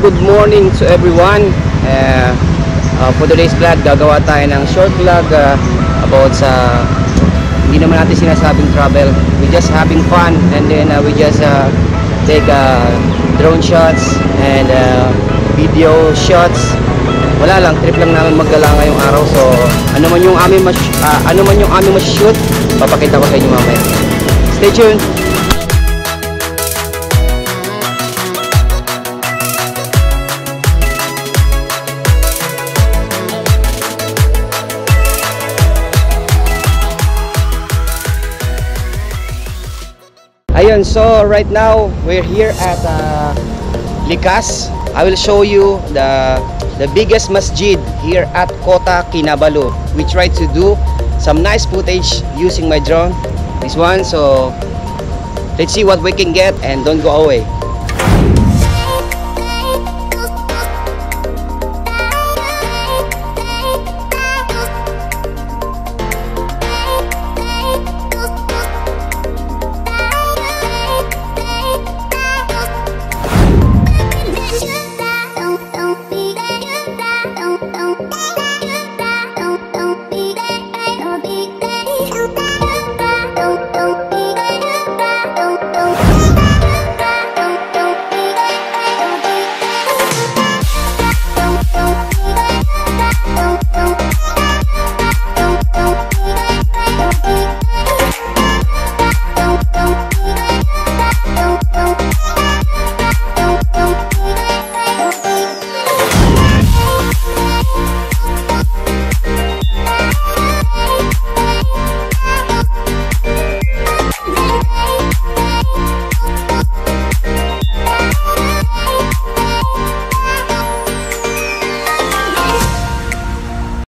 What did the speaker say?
good morning to everyone. Uh, uh, for today's vlog, gagawa tayo ng short vlog uh, about sa hindi naman natin sinasabing travel. We just having fun and then uh, we just uh, take uh, drone shots and uh, video shots. Wala lang, trip lang namin magdala ngayong araw. So, ano man yung aming mas uh, ano man yung aming mas-shoot, papakita ko sa inyo mamaya. Stay tuned. Ayun, so right now we're here at uh, Likas. I will show you the the biggest masjid here at Kota Kinabalu. We try to do some nice footage using my drone. This one, so let's see what we can get and don't go away.